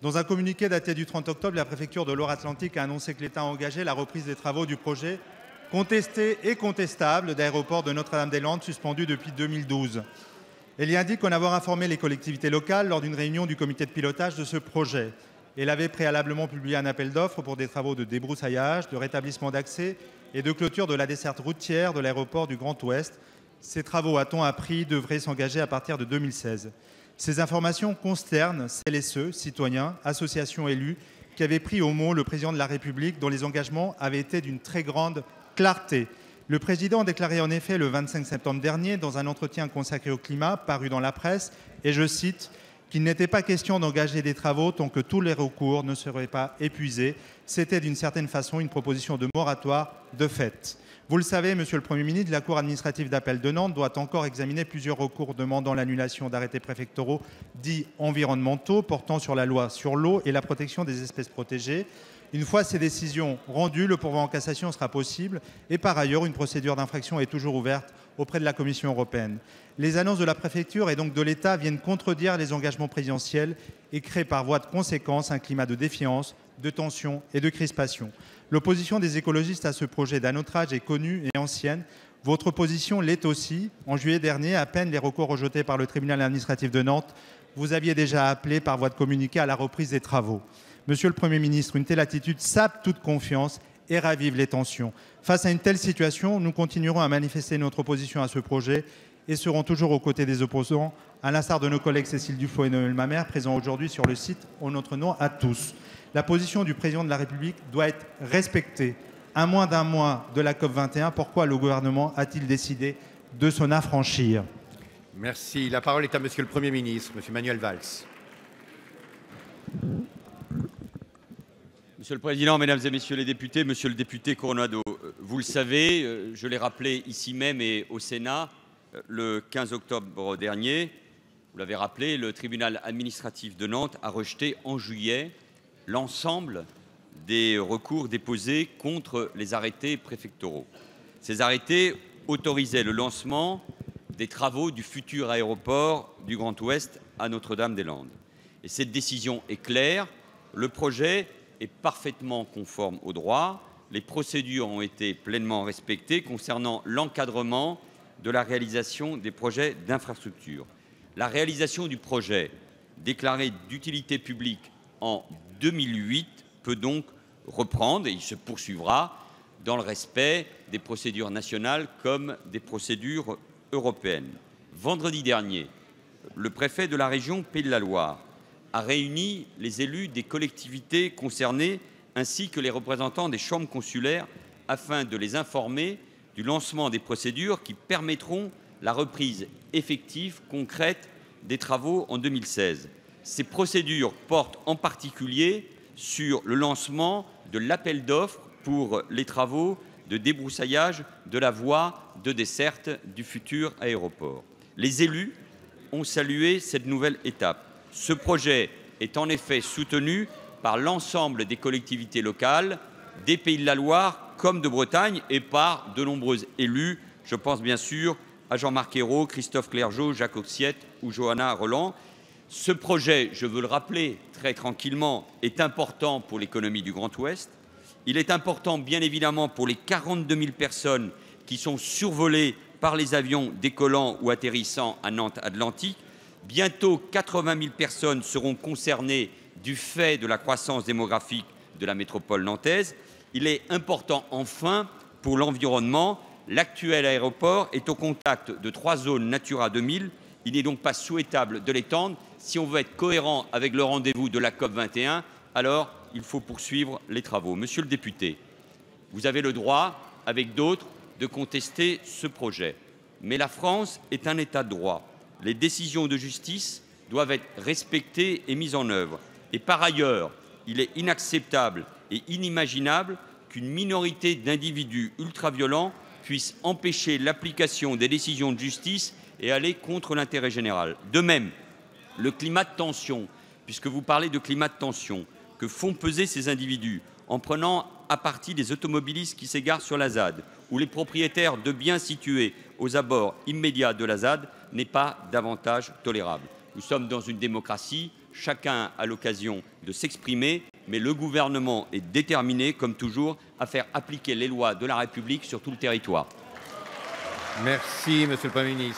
Dans un communiqué daté du 30 octobre, la préfecture de Loire-Atlantique a annoncé que l'État a engagé la reprise des travaux du projet contesté et contestable d'aéroport de Notre-Dame-des-Landes suspendu depuis 2012. Elle y indique en avoir informé les collectivités locales lors d'une réunion du comité de pilotage de ce projet. Elle avait préalablement publié un appel d'offres pour des travaux de débroussaillage, de rétablissement d'accès et de clôture de la desserte routière de l'aéroport du Grand Ouest. Ces travaux, a-t-on appris, devraient s'engager à partir de 2016. Ces informations consternent celles et ceux, citoyens, associations, élus, qui avaient pris au mot le président de la République, dont les engagements avaient été d'une très grande clarté. Le président a déclaré en effet le 25 septembre dernier, dans un entretien consacré au climat paru dans la presse, et je cite qu'il n'était pas question d'engager des travaux tant que tous les recours ne seraient pas épuisés. C'était d'une certaine façon une proposition de moratoire de fait. Vous le savez, Monsieur le Premier ministre, la Cour administrative d'appel de Nantes doit encore examiner plusieurs recours demandant l'annulation d'arrêtés préfectoraux dits environnementaux portant sur la loi sur l'eau et la protection des espèces protégées. Une fois ces décisions rendues, le pourvoi en cassation sera possible et par ailleurs, une procédure d'infraction est toujours ouverte auprès de la Commission européenne. Les annonces de la préfecture et donc de l'État viennent contredire les engagements présidentiels et créent par voie de conséquence un climat de défiance, de tension et de crispation. L'opposition des écologistes à ce projet d'un autre âge est connue et ancienne. Votre position l'est aussi. En juillet dernier, à peine les recours rejetés par le tribunal administratif de Nantes, vous aviez déjà appelé par voie de communiqué à la reprise des travaux. Monsieur le Premier ministre, une telle attitude sape toute confiance et ravive les tensions. Face à une telle situation, nous continuerons à manifester notre opposition à ce projet et serons toujours aux côtés des opposants, à l'instar de nos collègues Cécile Dufaux et Noël Mamère, présents aujourd'hui sur le site en notre nom à tous. La position du président de la République doit être respectée. À moins d'un mois de la COP21, pourquoi le gouvernement a-t-il décidé de s'en affranchir? Merci. La parole est à Monsieur le Premier ministre, Monsieur Manuel Valls. Monsieur le président, mesdames et messieurs les députés, monsieur le député Coronado, vous le savez, je l'ai rappelé ici même et au Sénat le 15 octobre dernier, vous l'avez rappelé, le tribunal administratif de Nantes a rejeté en juillet l'ensemble des recours déposés contre les arrêtés préfectoraux. Ces arrêtés autorisaient le lancement des travaux du futur aéroport du Grand Ouest à Notre-Dame-des-Landes. Et cette décision est claire, le projet est parfaitement conforme au droit, les procédures ont été pleinement respectées concernant l'encadrement de la réalisation des projets d'infrastructure. La réalisation du projet déclaré d'utilité publique en 2008 peut donc reprendre et il se poursuivra dans le respect des procédures nationales comme des procédures européennes. Vendredi dernier, le préfet de la région Pays de la Loire a réuni les élus des collectivités concernées ainsi que les représentants des chambres consulaires afin de les informer du lancement des procédures qui permettront la reprise effective concrète des travaux en 2016. Ces procédures portent en particulier sur le lancement de l'appel d'offres pour les travaux de débroussaillage de la voie de desserte du futur aéroport. Les élus ont salué cette nouvelle étape. Ce projet est en effet soutenu par l'ensemble des collectivités locales, des Pays de la Loire comme de Bretagne et par de nombreux élus. Je pense bien sûr à Jean-Marc Ayrault, Christophe Clergeau, Jacques Oxiette ou Johanna Roland. Ce projet, je veux le rappeler très tranquillement, est important pour l'économie du Grand Ouest. Il est important, bien évidemment, pour les 42 000 personnes qui sont survolées par les avions décollant ou atterrissant à Nantes Atlantique. Bientôt, 80 000 personnes seront concernées du fait de la croissance démographique de la métropole nantaise. Il est important, enfin, pour l'environnement. L'actuel aéroport est au contact de trois zones Natura 2000. Il n'est donc pas souhaitable de l'étendre. Si on veut être cohérent avec le rendez-vous de la COP 21, alors il faut poursuivre les travaux. Monsieur le député, vous avez le droit, avec d'autres, de contester ce projet. Mais la France est un État de droit. Les décisions de justice doivent être respectées et mises en œuvre. Et par ailleurs, il est inacceptable et inimaginable qu'une minorité d'individus ultraviolents puisse empêcher l'application des décisions de justice et aller contre l'intérêt général. De même, le climat de tension, puisque vous parlez de climat de tension, que font peser ces individus en prenant à partie des automobilistes qui s'égarent sur la ZAD ou les propriétaires de biens situés aux abords immédiats de la ZAD n'est pas davantage tolérable. Nous sommes dans une démocratie, chacun a l'occasion de s'exprimer, mais le gouvernement est déterminé, comme toujours, à faire appliquer les lois de la République sur tout le territoire. Merci, monsieur le Premier ministre.